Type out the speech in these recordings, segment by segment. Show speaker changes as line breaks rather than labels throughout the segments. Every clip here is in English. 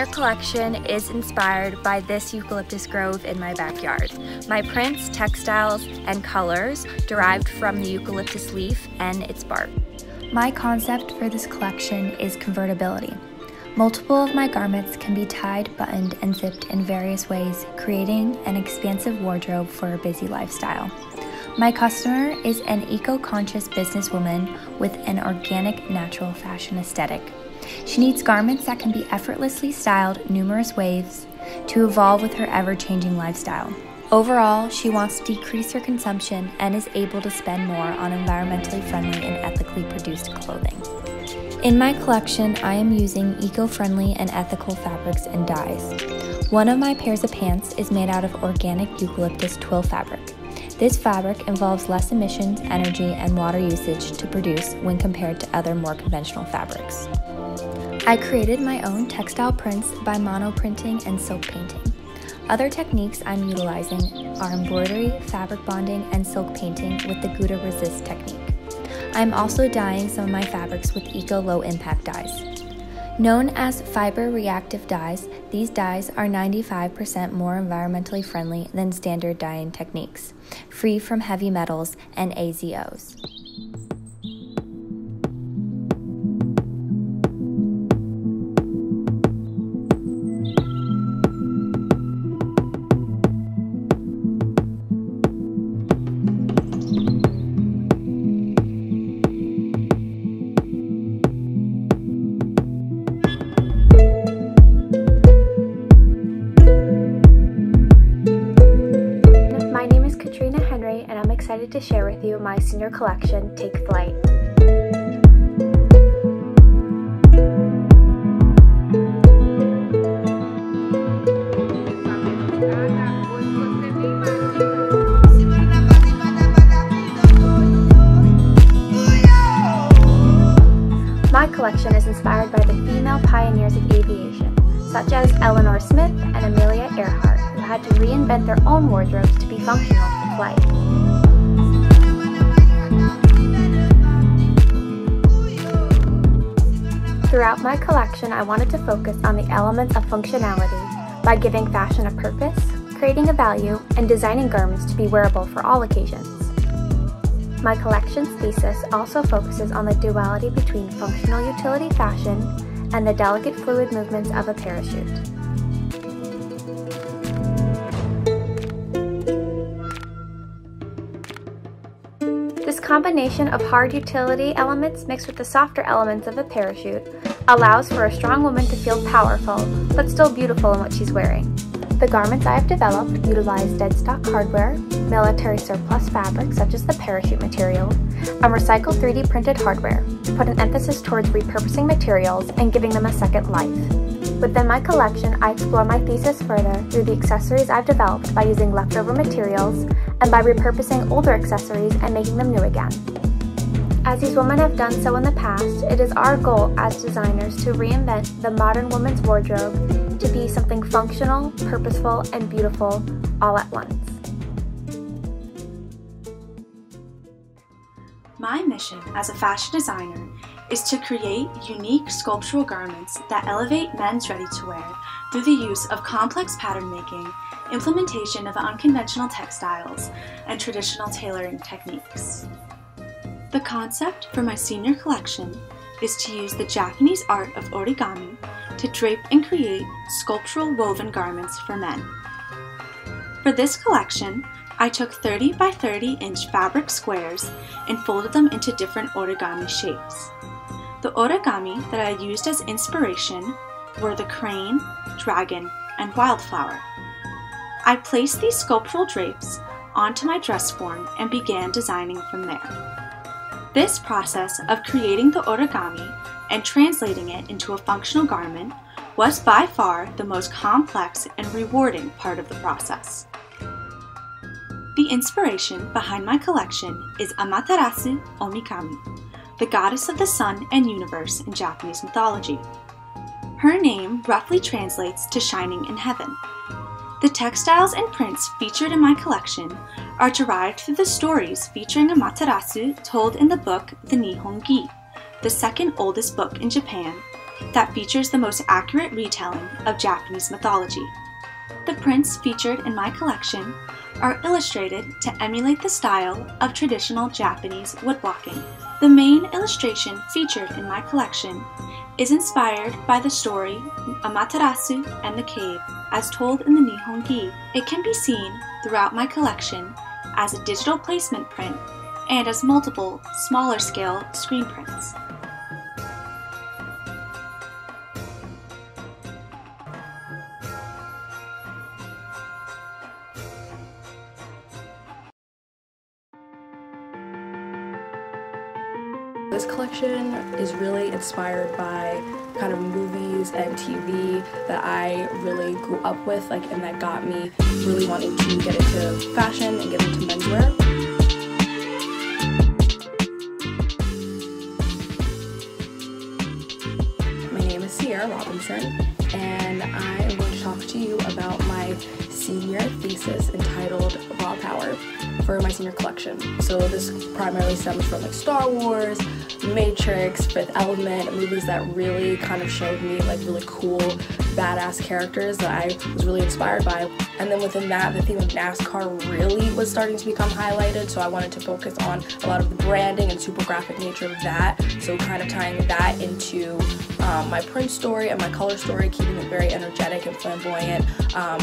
My collection is inspired by this eucalyptus grove in my backyard. My prints, textiles, and colors derived from the eucalyptus leaf and its bark. My concept for this collection is convertibility. Multiple of my garments can be tied, buttoned, and zipped in various ways, creating an expansive wardrobe for a busy lifestyle. My customer is an eco conscious businesswoman with an organic, natural fashion aesthetic. She needs garments that can be effortlessly styled numerous ways to evolve with her ever changing lifestyle. Overall, she wants to decrease her consumption and is able to spend more on environmentally friendly and ethically produced clothing. In my collection, I am using eco friendly and ethical fabrics and dyes. One of my pairs of pants is made out of organic eucalyptus twill fabric. This fabric involves less emissions, energy, and water usage to produce when compared to other more conventional fabrics. I created my own textile prints by monoprinting and silk painting. Other techniques I'm utilizing are embroidery, fabric bonding, and silk painting with the Gutta Resist technique. I'm also dyeing some of my fabrics with eco low impact dyes. Known as fiber reactive dyes, these dyes are 95% more environmentally friendly than standard dyeing techniques, free from heavy metals and AZOs. To share with you my senior collection, Take Flight. My collection is inspired by the female pioneers of aviation, such as Elinor Smith and Amelia Earhart, who had to reinvent their own wardrobes My collection, I wanted to focus on the elements of functionality by giving fashion a purpose, creating a value, and designing garments to be wearable for all occasions. My collection's thesis also focuses on the duality between functional utility fashion and the delicate fluid movements of a parachute. This combination of hard utility elements mixed with the softer elements of a parachute allows for a strong woman to feel powerful, but still beautiful in what she's wearing. The garments I have developed utilize dead stock hardware, military surplus fabrics such as the parachute material, and recycled 3D printed hardware to put an emphasis towards repurposing materials and giving them a second life. Within my collection, I explore my thesis further through the accessories I've developed by using leftover materials and by repurposing older accessories and making them new again. As these women have done so in the past, it is our goal as designers to reinvent the modern woman's wardrobe to be something functional, purposeful, and beautiful all at once.
My mission as a fashion designer is to create unique sculptural garments that elevate men's ready to wear through the use of complex pattern making, implementation of unconventional textiles, and traditional tailoring techniques. The concept for my senior collection is to use the Japanese art of origami to drape and create sculptural woven garments for men. For this collection, I took 30 by 30 inch fabric squares and folded them into different origami shapes. The origami that I used as inspiration were the crane, dragon, and wildflower. I placed these sculptural drapes onto my dress form and began designing from there. This process of creating the origami and translating it into a functional garment was by far the most complex and rewarding part of the process. The inspiration behind my collection is Amaterasu Omikami, the goddess of the sun and universe in Japanese mythology. Her name roughly translates to shining in heaven. The textiles and prints featured in my collection are derived through the stories featuring Amaterasu told in the book The Nihongi, the second oldest book in Japan, that features the most accurate retelling of Japanese mythology. The prints featured in my collection are illustrated to emulate the style of traditional Japanese woodblocking. The main illustration featured in my collection is inspired by the story Amaterasu and the Cave as told in the Nihongi. It can be seen throughout my collection as a digital placement print and as multiple smaller scale screen prints.
Collection is really inspired by kind of movies and TV that I really grew up with, like, and that got me really wanting to get into fashion and get into menswear. My name is Sierra Robinson, and I am going to talk to you about my senior thesis entitled Raw Power for my senior collection. So this primarily stems from like Star Wars, Matrix, Fifth Element, movies that really kind of showed me like really cool, badass characters that I was really inspired by. And then within that, the theme of NASCAR really was starting to become highlighted. So I wanted to focus on a lot of the branding and super graphic nature of that. So kind of tying that into um, my print story and my color story, keeping it very energetic and flamboyant. Um,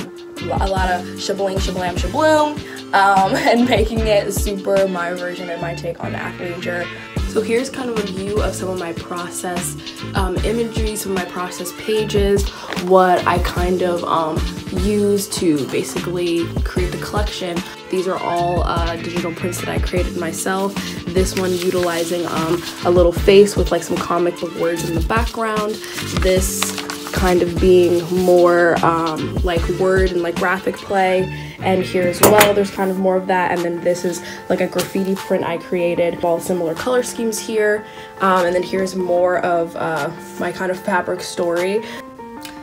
a lot of shabling, shablam, shabloom, um, and making it super my version and my take on athleisure. So here's kind of a view of some of my process um, imagery, some of my process pages, what I kind of um, use to basically create the collection. These are all uh, digital prints that I created myself. This one utilizing um, a little face with like some comic book words in the background. This kind of being more um, like word and like graphic play. And here as well there's kind of more of that. And then this is like a graffiti print I created all similar color schemes here. Um, and then here's more of uh, my kind of fabric story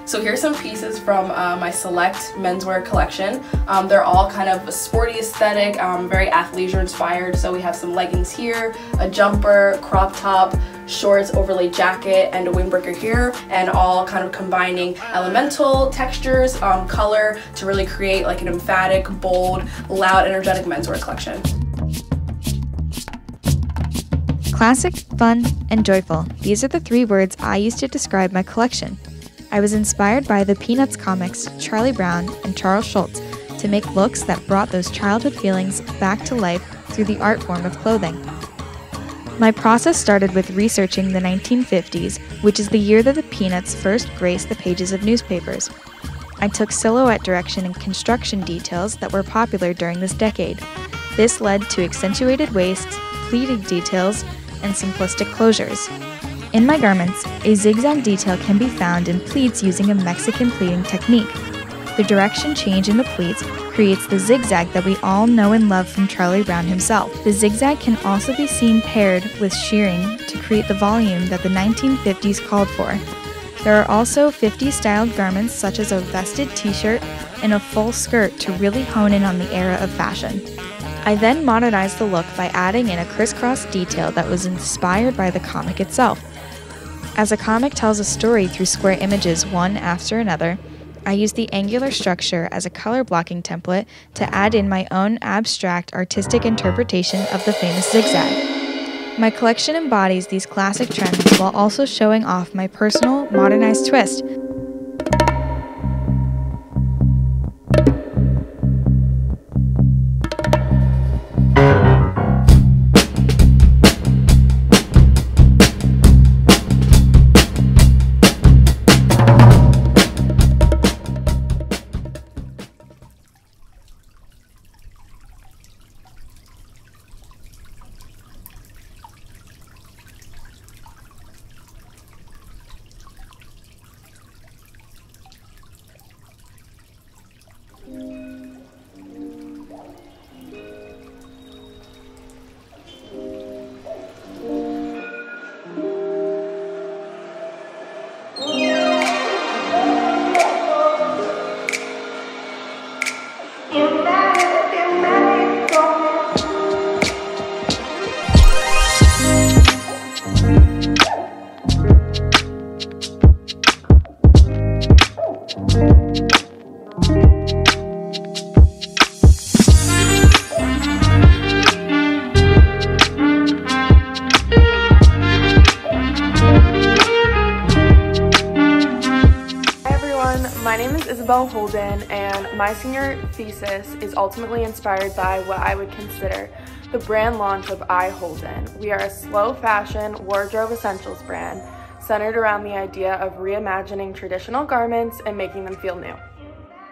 so here's some pieces from uh, my select menswear collection. Um, they're all kind of a sporty aesthetic, um, very athleisure inspired. So we have some leggings here, a jumper, crop top, shorts, overlay jacket, and a windbreaker here, and all kind of combining elemental textures, um, color to really create like an emphatic, bold, loud, energetic menswear collection.
Classic, fun, and joyful. These are the three words I use to describe my collection. I was inspired by the Peanuts comics, Charlie Brown, and Charles Schulz to make looks that brought those childhood feelings back to life through the art form of clothing. My process started with researching the 1950s, which is the year that the Peanuts first graced the pages of newspapers. I took silhouette direction and construction details that were popular during this decade. This led to accentuated waists, pleating details, and simplistic closures. In my garments, a zigzag detail can be found in pleats using a Mexican pleating technique. The direction change in the pleats creates the zigzag that we all know and love from Charlie Brown himself. The zigzag can also be seen paired with shirring to create the volume that the 1950s called for. There are also 50 styled garments such as a vested t shirt and a full skirt to really hone in on the era of fashion. I then modernized the look by adding in a crisscross detail that was inspired by the comic itself. As a comic tells a story through square images one after another, I use the angular structure as a color blocking template to add in my own abstract artistic interpretation of the famous zigzag. My collection embodies these classic trends while also showing off my personal, modernized twist
If thesis is ultimately inspired by what I would consider the brand launch of I Holden. We are a slow fashion wardrobe essentials brand centered around the idea of reimagining traditional garments and making them feel new.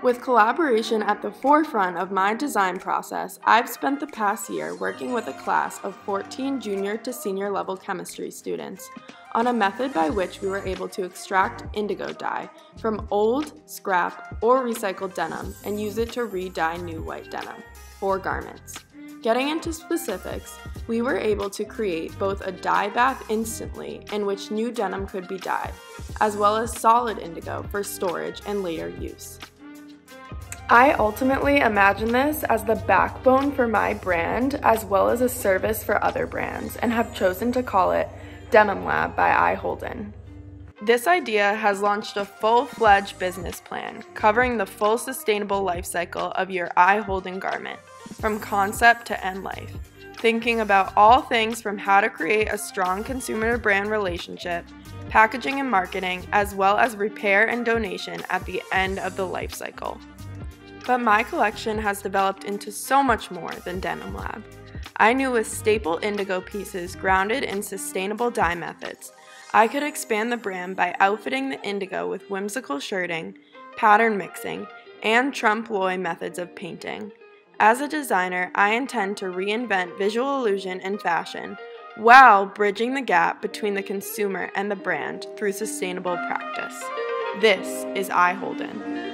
With collaboration at the forefront of my design process, I've spent the past year working with a class of 14 junior to senior level chemistry students on a method by which we were able to extract indigo dye from old, scrap, or recycled denim and use it to re-dye new white denim for garments. Getting into specifics, we were able to create both a dye bath instantly in which new denim could be dyed, as well as solid indigo for storage and later use. I ultimately imagine this as the backbone for my brand as well as a service for other brands and have chosen to call it Denim Lab by I Holden. This idea has launched a full-fledged business plan covering the full sustainable life cycle of your I Holden garment, from concept to end life, thinking about all things from how to create a strong consumer brand relationship, packaging and marketing, as well as repair and donation at the end of the life cycle. But my collection has developed into so much more than Denim Lab. I knew with staple indigo pieces grounded in sustainable dye methods, I could expand the brand by outfitting the indigo with whimsical shirting, pattern mixing, and trompe l'oeil methods of painting. As a designer, I intend to reinvent visual illusion in fashion while bridging the gap between the consumer and the brand through sustainable practice. This is I Holden.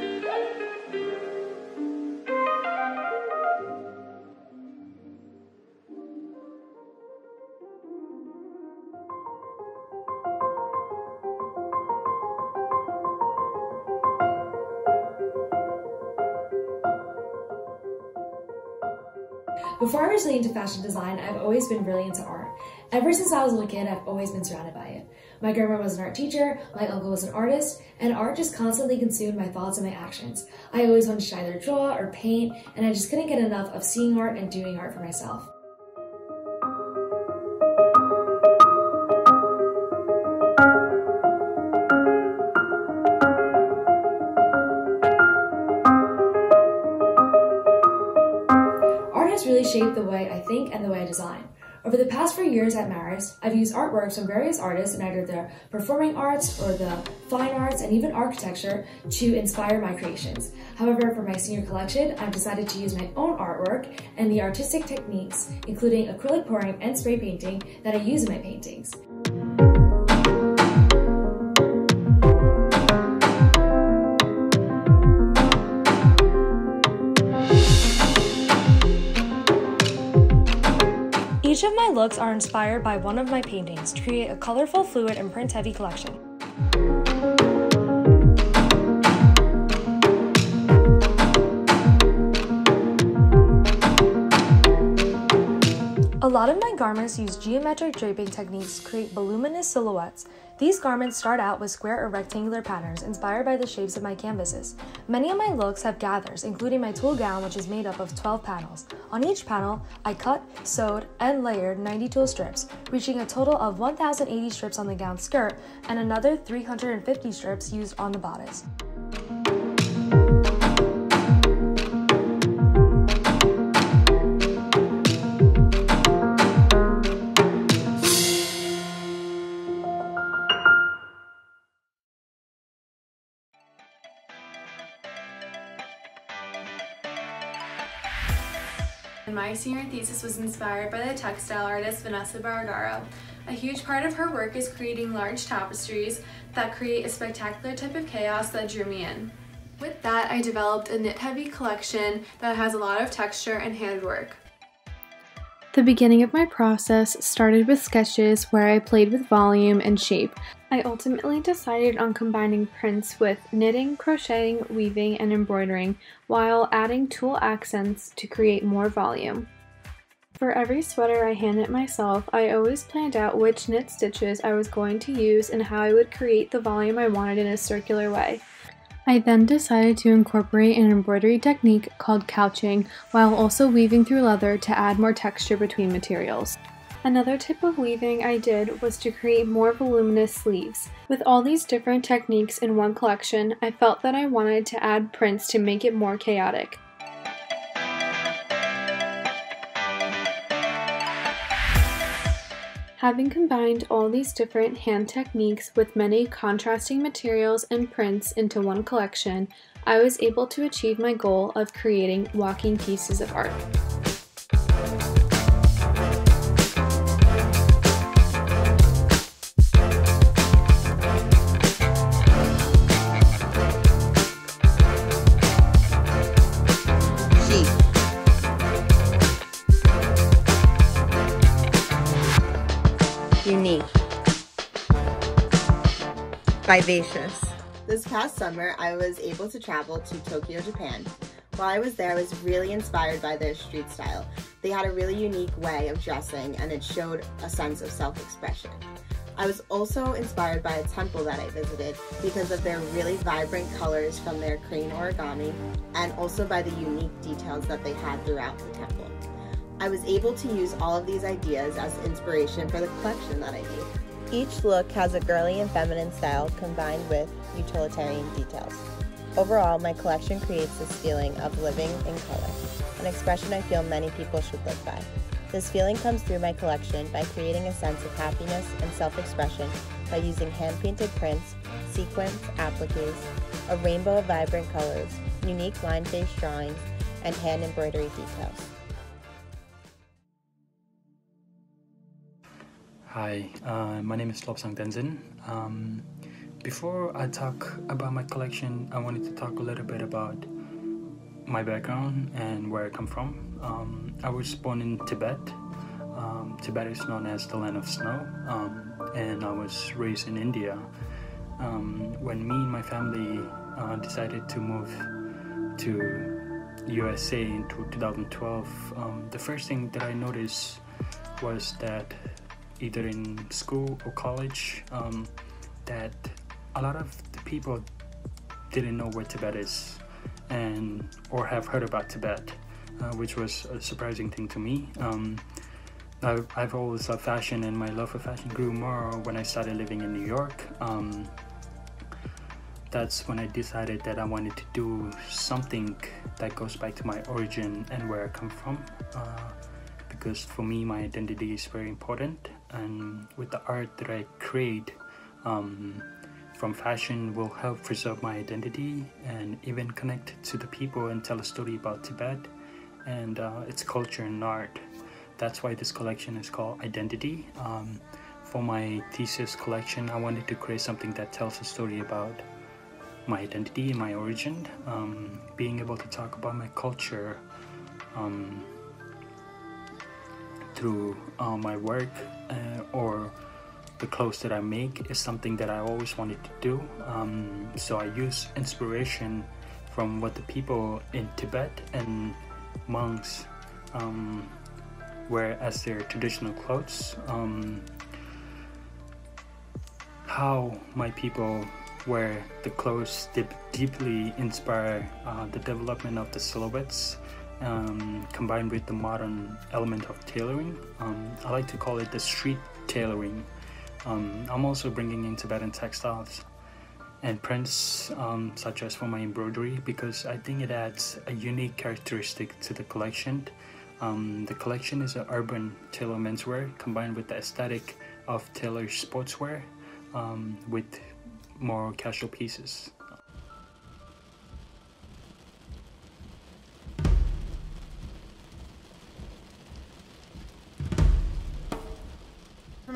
Before I was really into fashion design, I've always been really into art. Ever since I was a little kid, I've always been surrounded by it. My grandma was an art teacher, my uncle was an artist, and art just constantly consumed my thoughts and my actions. I always wanted to either draw or paint, and I just couldn't get enough of seeing art and doing art for myself. Shaped the way I think and the way I design. Over the past four years at Marist, I've used artworks from various artists in either the performing arts or the fine arts and even architecture to inspire my creations. However, for my senior collection, I've decided to use my own artwork and the artistic techniques, including acrylic pouring and spray painting that I use in my paintings.
Each of my looks are inspired by one of my paintings to create a colorful, fluid, and print-heavy collection. A lot of my garments use geometric draping techniques to create voluminous silhouettes. These garments start out with square or rectangular patterns inspired by the shapes of my canvases. Many of my looks have gathers, including my tulle gown which is made up of 12 panels. On each panel, I cut, sewed, and layered 90 tulle strips, reaching a total of 1,080 strips on the gown skirt and another 350 strips used on the bodice.
My senior thesis was inspired by the textile artist Vanessa Barragão. A huge part of her work is creating large tapestries that create a spectacular type of chaos that drew me in. With that, I developed a knit-heavy collection that has a lot of texture and handwork.
The beginning of my process started with sketches where I played with volume and shape. I ultimately decided on combining prints with knitting, crocheting, weaving, and embroidering, while adding tulle accents to create more volume. For every sweater I hand knit myself, I always planned out which knit stitches I was going to use and how I would create the volume I wanted in a circular way. I then decided to incorporate an embroidery technique called couching while also weaving through leather to add more texture between materials. Another tip of weaving I did was to create more voluminous sleeves. With all these different techniques in one collection, I felt that I wanted to add prints to make it more chaotic. Having combined all these different hand techniques with many contrasting materials and prints into one collection, I was able to achieve my goal of creating walking pieces of art.
Vivacious. This past summer, I was able to travel to Tokyo, Japan. While I was there, I was really inspired by their street style. They had a really unique way of dressing and it showed a sense of self-expression. I was also inspired by a temple that I visited because of their really vibrant colors from their crane origami and also by the unique details that they had throughout the temple. I was able to use all of these ideas as inspiration for the collection that I made. Each look has a girly and feminine style combined with utilitarian details. Overall, my collection creates this feeling of living in color, an expression I feel many people should live by. This feeling comes through my collection by creating a sense of happiness and self-expression by using hand-painted prints, sequins, appliques, a rainbow of vibrant colors, unique line-based drawings, and hand embroidery details.
Hi, uh, my name is Lobsang Tenzin. Um, before I talk about my collection, I wanted to talk a little bit about my background and where I come from. Um, I was born in Tibet. Um, Tibet is known as the land of snow, um, and I was raised in India. Um, when me and my family uh, decided to move to USA in 2012, um, the first thing that I noticed was that either in school or college um, that a lot of the people didn't know where Tibet is and or have heard about Tibet, uh, which was a surprising thing to me. Um, I've, I've, always loved fashion and my love for fashion grew more when I started living in New York. Um, that's when I decided that I wanted to do something that goes back to my origin and where I come from. Uh, because for me my identity is very important and with the art that I create um, from fashion will help preserve my identity and even connect to the people and tell a story about Tibet and uh, its culture and art. That's why this collection is called Identity. Um, for my thesis collection, I wanted to create something that tells a story about my identity and my origin, um, being able to talk about my culture, um, through uh, my work uh, or the clothes that I make is something that I always wanted to do. Um, so I use inspiration from what the people in Tibet and monks um, wear as their traditional clothes. Um, how my people wear the clothes deep, deeply inspire uh, the development of the silhouettes um, combined with the modern element of tailoring. Um, I like to call it the street tailoring. Um, I'm also bringing in Tibetan textiles and prints um, such as for my embroidery because I think it adds a unique characteristic to the collection. Um, the collection is an urban tailor menswear combined with the aesthetic of tailor sportswear with more casual pieces.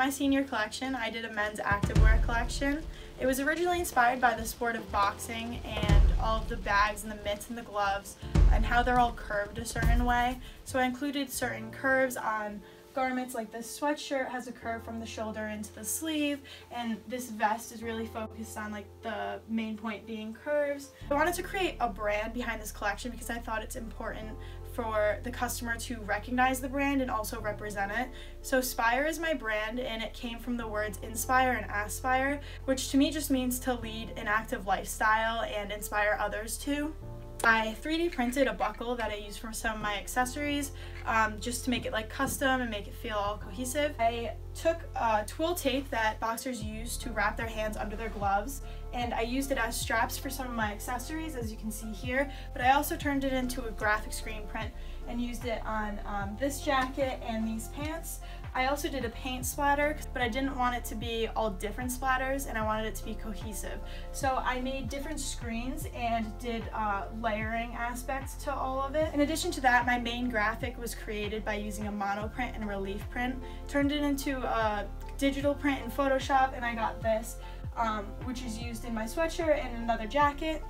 My senior collection, I did a men's activewear collection. It was originally inspired by the sport of boxing and all of the bags and the mitts and the gloves and how they're all curved a certain way. So I included certain curves on garments like this sweatshirt has a curve from the shoulder into the sleeve and this vest is really focused on like the main point being curves. I wanted to create a brand behind this collection because I thought it's important for the customer to recognize the brand and also represent it. So Spire is my brand and it came from the words inspire and aspire, which to me just means to lead an active lifestyle and inspire others to. I 3D printed a buckle that I used for some of my accessories um, just to make it like custom and make it feel all cohesive. I took twill tape that boxers use to wrap their hands under their gloves and I used it as straps for some of my accessories as you can see here but I also turned it into a graphic screen print and used it on um, this jacket and these pants. I also did a paint splatter, but I didn't want it to be all different splatters and I wanted it to be cohesive. So I made different screens and did uh, layering aspects to all of it. In addition to that, my main graphic was created by using a monoprint and relief print. Turned it into a digital print in Photoshop and I got this, um, which is used in my sweatshirt and another jacket.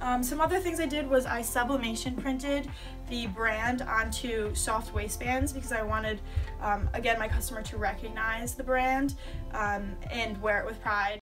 Um, some other things I did was I sublimation printed the brand onto soft waistbands because I wanted, um, again, my customer to recognize the brand um, and wear it with pride.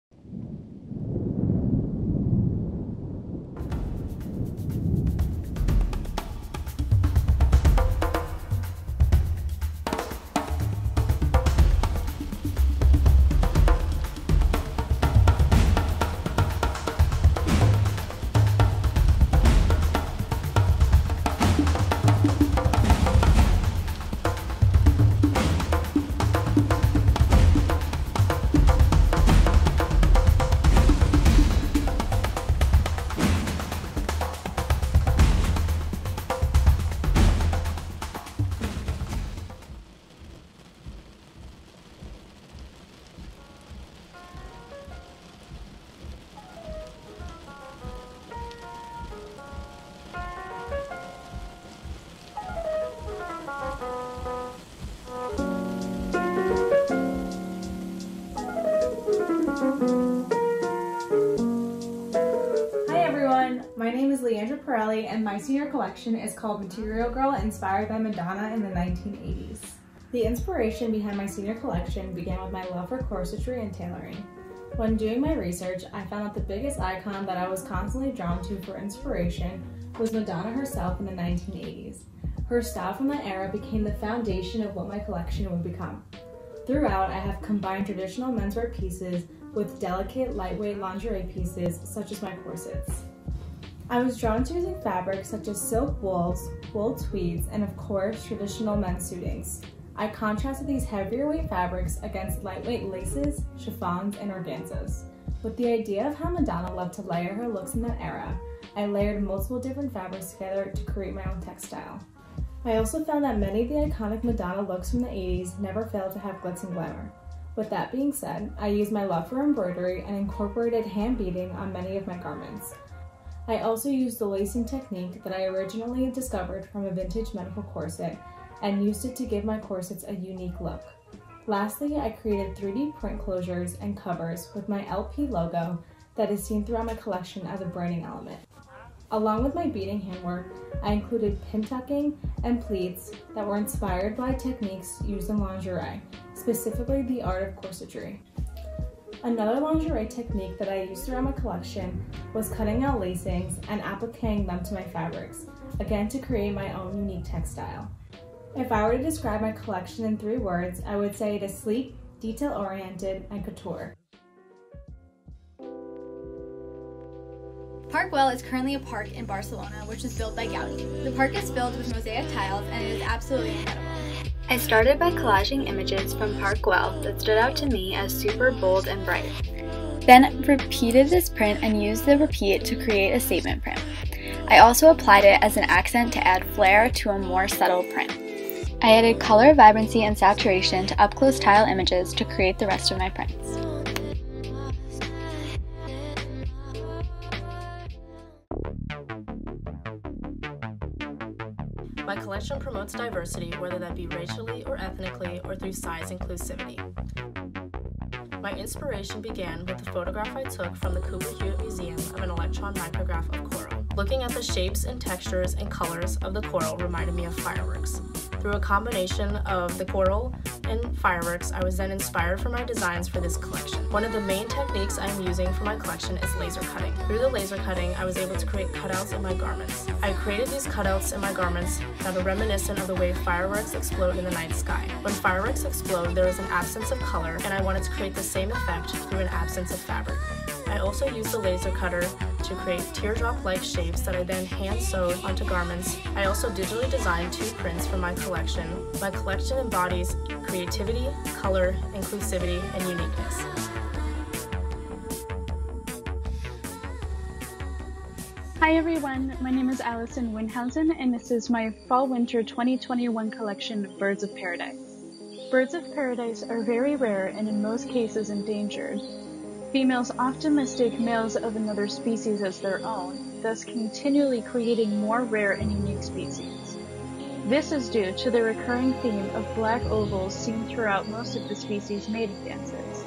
Leandra Pirelli and my senior collection is called Material Girl inspired by Madonna in the 1980s. The inspiration behind my senior collection began with my love for corsetry and tailoring. When doing my research, I found that the biggest icon that I was constantly drawn to for inspiration was Madonna herself in the 1980s. Her style from that era became the foundation of what my collection would become. Throughout, I have combined traditional menswear pieces with delicate, lightweight lingerie pieces such as my corsets. I was drawn to using fabrics such as silk wools, wool tweeds, and of course, traditional men's suitings. I contrasted these heavier weight fabrics against lightweight laces, chiffons, and organzas. With the idea of how Madonna loved to layer her looks in that era, I layered multiple different fabrics together to create my own textile. I also found that many of the iconic Madonna looks from the 80s never failed to have glitz and glamour. With that being said, I used my love for embroidery and incorporated hand beading on many of my garments. I also used the lacing technique that I originally discovered from a vintage medical corset and used it to give my corsets a unique look. Lastly, I created 3D print closures and covers with my LP logo that is seen throughout my collection as a branding element. Along with my beading handwork, I included pin tucking and pleats that were inspired by techniques used in lingerie, specifically the art of corsetry. Another lingerie technique that I used throughout my collection was cutting out lacings and appliquing them to my fabrics, again to create my own unique textile. If I were to describe my collection in three words, I would say it is sleek, detail-oriented, and couture.
Park Güell is currently a park in Barcelona, which is built by Gaudi. The park is filled with mosaic tiles and it is absolutely incredible.
I started by collaging images from Park Güell that stood out to me as super bold and bright. Then repeated this print and used the repeat to create a statement print. I also applied it as an accent to add flair to a more subtle print. I added color, vibrancy, and saturation to up-close tile images to create the rest of my prints.
Collection promotes diversity, whether that be racially or ethnically or through size inclusivity. My inspiration began with the photograph I took from the Cooper Hewitt Museum of an electron micrograph of coral. Looking at the shapes and textures and colors of the coral reminded me of fireworks. Through a combination of the coral and fireworks, I was then inspired for my designs for this collection. One of the main techniques I am using for my collection is laser cutting. Through the laser cutting, I was able to create cutouts in my garments. I created these cutouts in my garments that are reminiscent of the way fireworks explode in the night sky. When fireworks explode, there is an absence of color, and I wanted to create the same effect through an absence of fabric. I also used the laser cutter to create teardrop-like shapes that I then hand-sewed onto garments. I also digitally designed two prints for my collection. My collection embodies creativity, color, inclusivity, and uniqueness.
Hi everyone, my name is Allison Winhausen and this is my Fall Winter 2021 collection Birds of Paradise. Birds of paradise are very rare and in most cases endangered. Females often mistake males of another species as their own, thus continually creating more rare and unique species. This is due to the recurring theme of black ovals seen throughout most of the species' mating dances.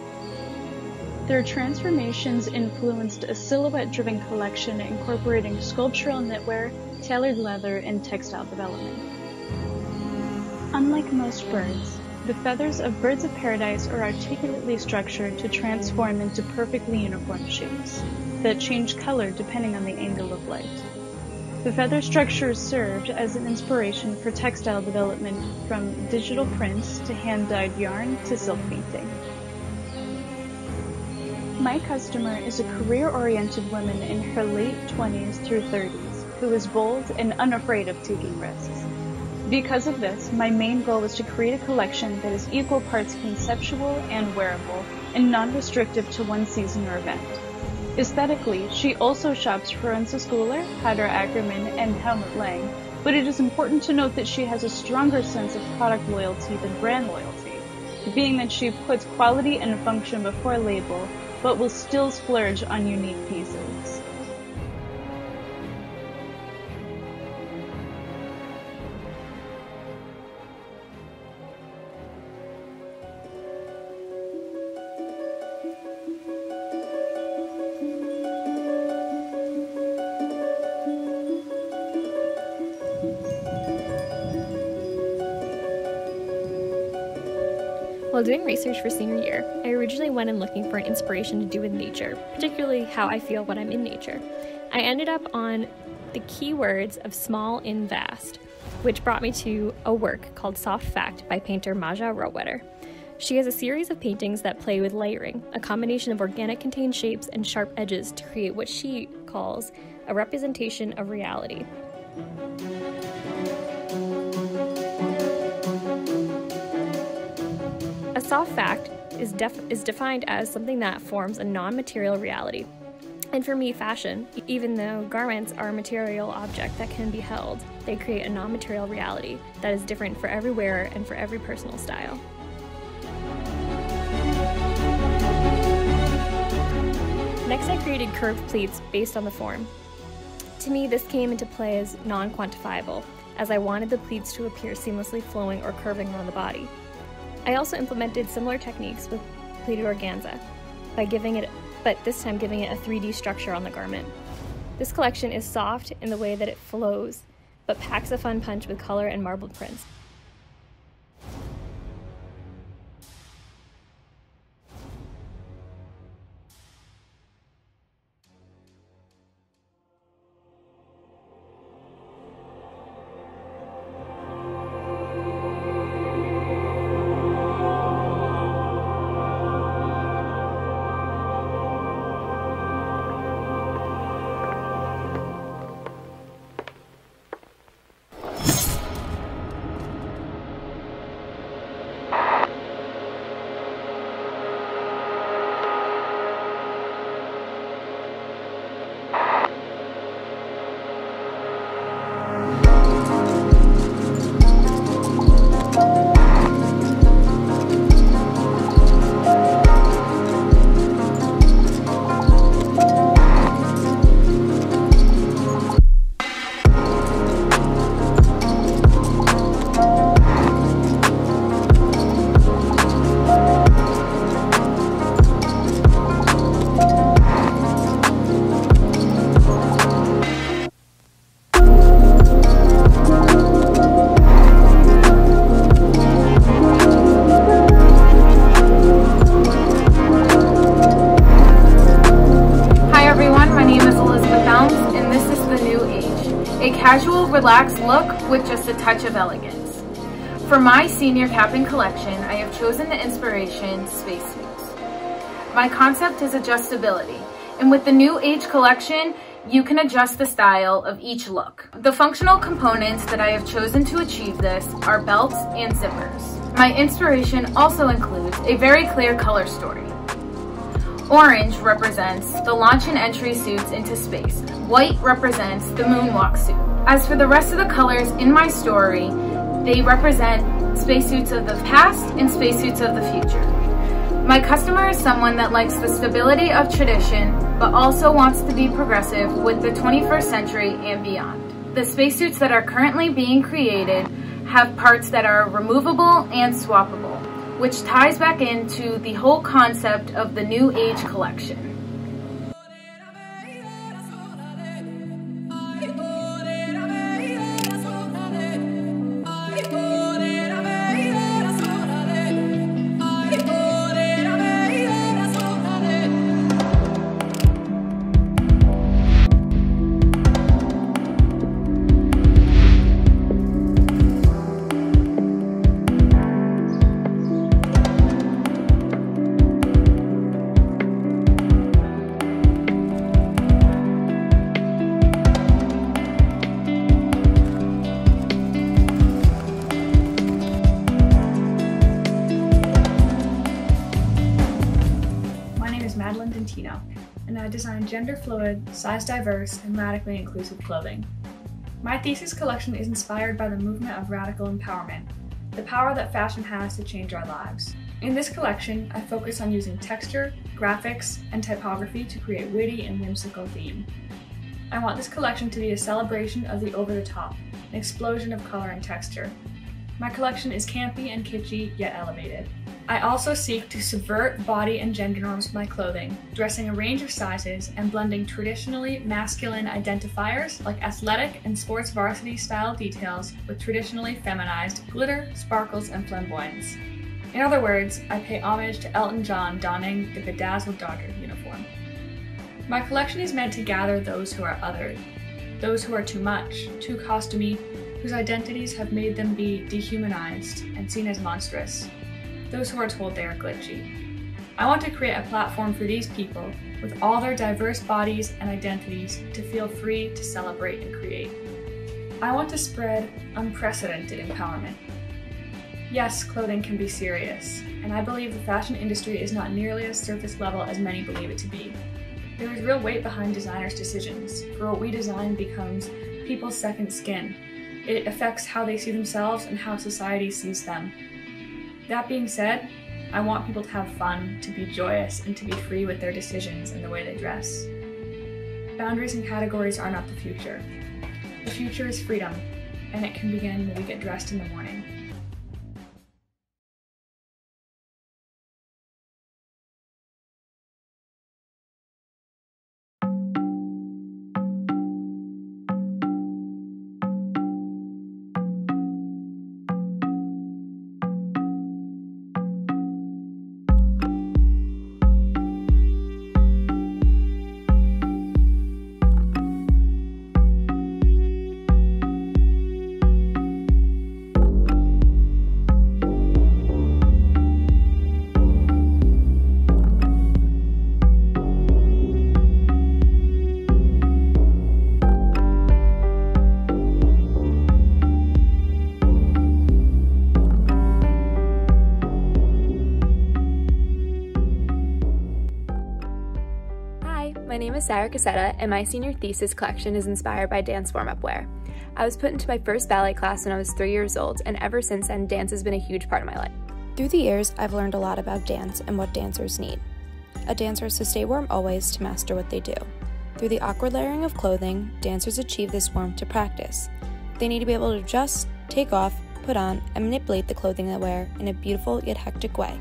Their transformations influenced a silhouette-driven collection incorporating sculptural knitwear, tailored leather, and textile development. Unlike most birds, the feathers of birds of paradise are articulately structured to transform into perfectly uniform shapes that change color depending on the angle of light. The feather structures served as an inspiration for textile development from digital prints to hand-dyed yarn to silk painting. My customer is a career-oriented woman in her late 20s through 30s who is bold and unafraid of taking risks. Because of this, my main goal is to create a collection that is equal parts conceptual and wearable and non-restrictive to one season or event. Aesthetically, she also shops for Unsa Schooler, Haider Ackermann, and Helmut Lang, but it is important to note that she has a stronger sense of product loyalty than brand loyalty, being that she puts quality and function before label but will still splurge on unique pieces.
While doing research for senior year, I originally went in looking for an inspiration to do with nature, particularly how I feel when I'm in nature. I ended up on the keywords of small in vast, which brought me to a work called Soft Fact by painter Maja Rowetter. She has a series of paintings that play with layering, a combination of organic contained shapes and sharp edges to create what she calls a representation of reality. Soft fact is, def- is defined as something that forms a non material reality. And for me, fashion, even though garments are a material object that can be held, they create a non material reality that is different for every wearer and for every personal style. Next, I created curved pleats based on the form. To me, this came into play as non quantifiable, as I wanted the pleats to appear seamlessly flowing or curving around the body. I also implemented similar techniques with pleated organza by giving it, but this time giving it a 3D structure on the garment. This collection is soft in the way that it flows, but packs a fun punch with color and marbled prints.
My concept is adjustability, And with the new age collection, you can adjust the style of each look. The functional components that I have chosen to achieve this are belts and zippers. My inspiration also includes a very clear color story. Orange represents the launch and entry suits into space. White represents the moonwalk suit. As for the rest of the colors in my story, they represent spacesuits of the past and spacesuits of the future. My customer is someone that likes the stability of tradition, but also wants to be progressive with the 21st century and beyond. The spacesuits that are currently being created have parts that are removable and swappable which ties back into the whole concept of the New Age collection.
Fluid, size diverse, and radically inclusive clothing. My thesis collection is inspired by the movement of radical empowerment, the power that fashion has to change our lives. In this collection, I focus on using texture, graphics, and typography to create witty and whimsical theme. I want this collection to be a celebration of the over-the-top, an explosion of color and texture. My collection is campy and kitschy, yet elevated. I also seek to subvert body and gender norms with my clothing, dressing a range of sizes and blending traditionally masculine identifiers like athletic and sports varsity style details with traditionally feminized glitter, sparkles, and flamboyance. In other words, I pay homage to Elton John donning the bedazzled Dodger uniform. My collection is meant to gather those who are othered, those who are too much, too costumey, whose identities have made them be dehumanized and seen as monstrous those who are told they are glitchy. I want to create a platform for these people, with all their diverse bodies and identities, to feel free to celebrate and create. I want to spread unprecedented empowerment. Yes, clothing can be serious, and I believe the fashion industry is not nearly as surface level as many believe it to be. There is real weight behind designers' decisions, for what we design becomes people's second skin. It affects how they see themselves and how society sees them. That being said, I want people to have fun, to be joyous, and to be free with their decisions and the way they dress. Boundaries and categories are not the future. The future is freedom, and it can begin when we get dressed in the morning.
Sarah Casetta, and my senior thesis collection is inspired by dance warm-up wear. I was put into my first ballet class when I was three years old, and ever since then, dance has been a huge part of my life. Through the years, I've learned a lot about dance and what dancers need. A dancer is to stay warm always to master what they do. Through the awkward layering of clothing, dancers achieve this warmth to practice. They need to be able to adjust, take off, put on, and manipulate the clothing they wear in a beautiful yet hectic way.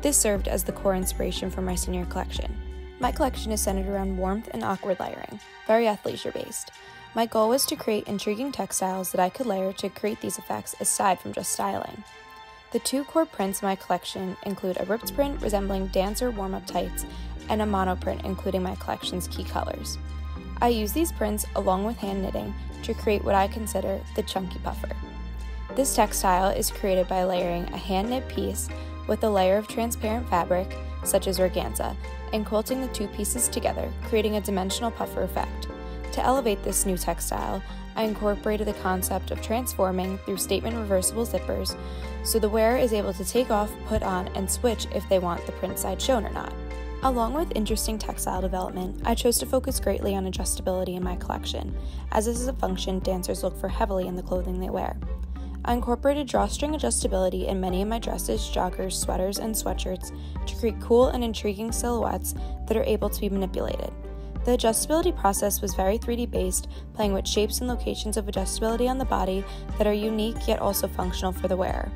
This served as the core inspiration for my senior collection. My collection is centered around warmth and awkward layering, very athleisure based. My goal was to create intriguing textiles that I could layer to create these effects aside from just styling. The two core prints in my collection include a ripped print resembling dancer warm up tights and a monoprint including my collection's key colors. I use these prints along with hand knitting to create what I consider the chunky puffer. This textile is created by layering a hand knit piece with a layer of transparent fabric, such as organza, and quilting the two pieces together, creating a dimensional puffer effect. To elevate this new textile, I incorporated the concept of transforming through statement reversible zippers so the wearer is able to take off, put on, and switch if they want the print side shown or not. Along with interesting textile development, I chose to focus greatly on adjustability in my collection, as this is a function dancers look for heavily in the clothing they wear. I incorporated drawstring adjustability in many of my dresses, joggers, sweaters, and sweatshirts to create cool and intriguing silhouettes that are able to be manipulated. The adjustability process was very 3D based, playing with shapes and locations of adjustability on the body that are unique yet also functional for the wearer.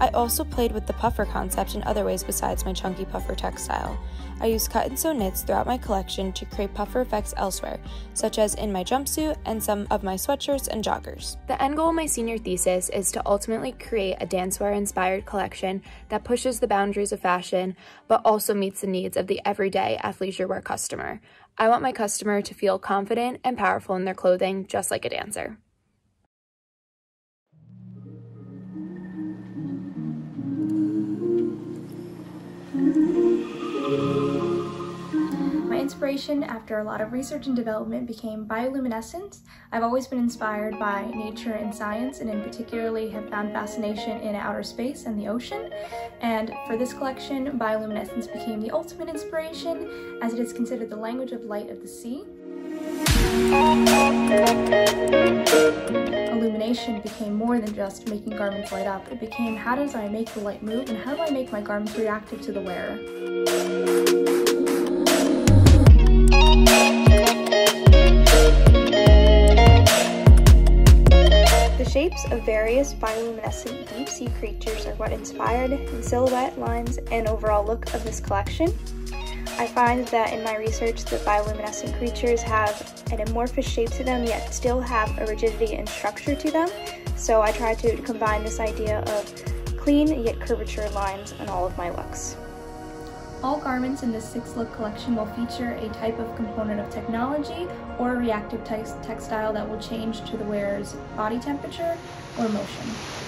I also played with the puffer concept in other ways besides my chunky puffer textile. I used cut and sew knits throughout my collection to create puffer effects elsewhere, such as in my jumpsuit and some of my sweatshirts and joggers. The end goal of my senior thesis is to ultimately create a dancewear inspired collection that pushes the boundaries of fashion, but also meets the needs of the everyday athleisure wear customer. I want my customer to feel confident and powerful in their clothing, just like a dancer.
Inspiration after a lot of research and development became bioluminescence. I've always been inspired by nature and science and in particularly have found fascination in outer space and the ocean. And for this collection, bioluminescence became the ultimate inspiration as it is considered the language of light of the sea. Illumination became more than just making garments light up. It became how does I make the light move and how do I make my garments reactive to the wearer? The shapes of various bioluminescent deep sea creatures are what inspired the silhouette, lines, and overall look of this collection. I find that in my research that bioluminescent creatures have an amorphous shape to them yet still have a rigidity and structure to them. So I try to combine this idea of clean yet curvature lines in all of my looks. All garments in this six look collection will feature a type of component of technology or reactive textile that will change to the wearer's body temperature or motion.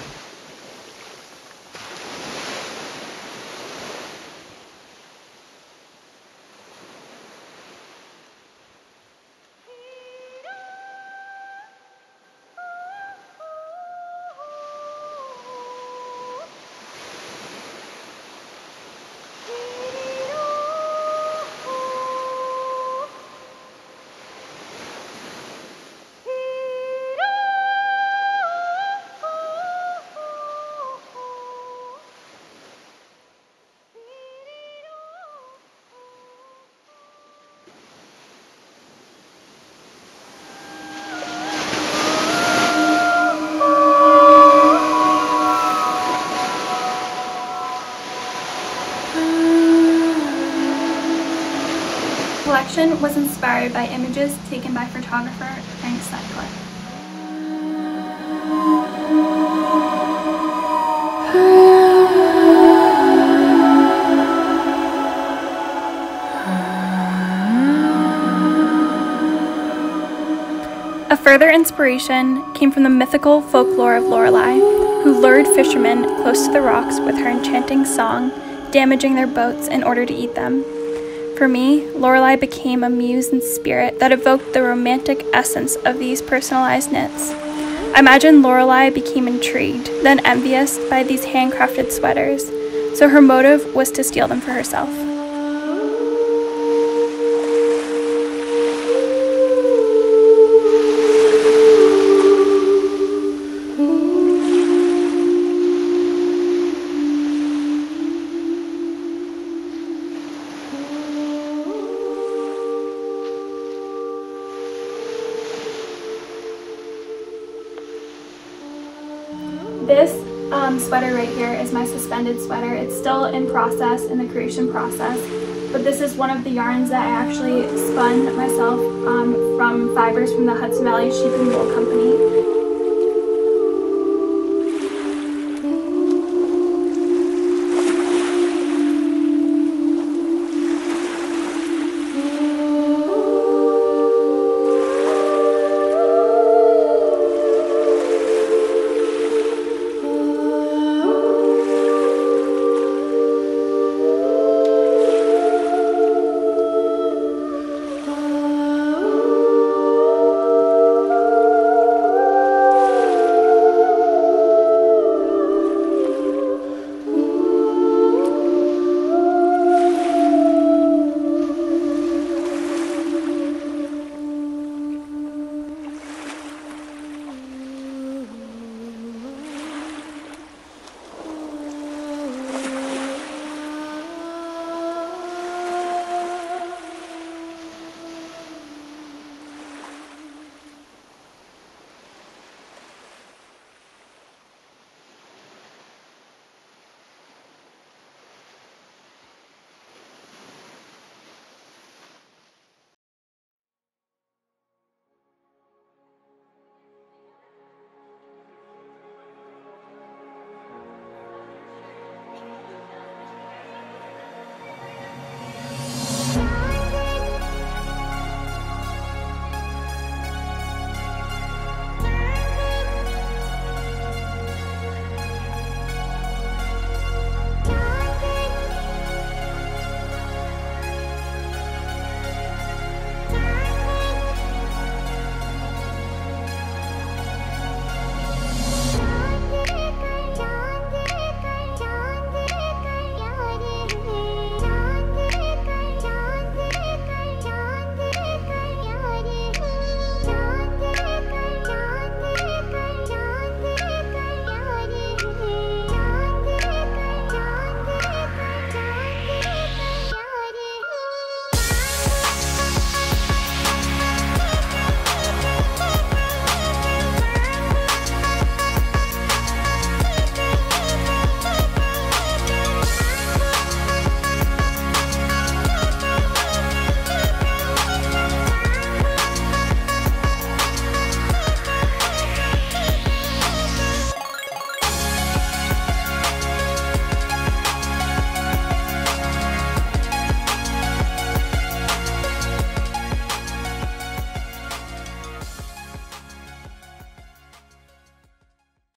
Collection was inspired by images taken by photographer Frank Sutcliffe. A further inspiration came from the mythical folklore of Lorelei, who lured fishermen close to the rocks with her enchanting song, damaging their boats in order to eat them. For me, Lorelei became a muse in spirit that evoked the romantic essence of these personalized knits. I imagine Lorelei became intrigued, then envious by these handcrafted sweaters, so her motive was to steal them for herself. Sweater. It's still in process, in the creation process, but this is one of the yarns that I actually spun myself um, from fibers from the Hudson Valley Sheep and Wool Company.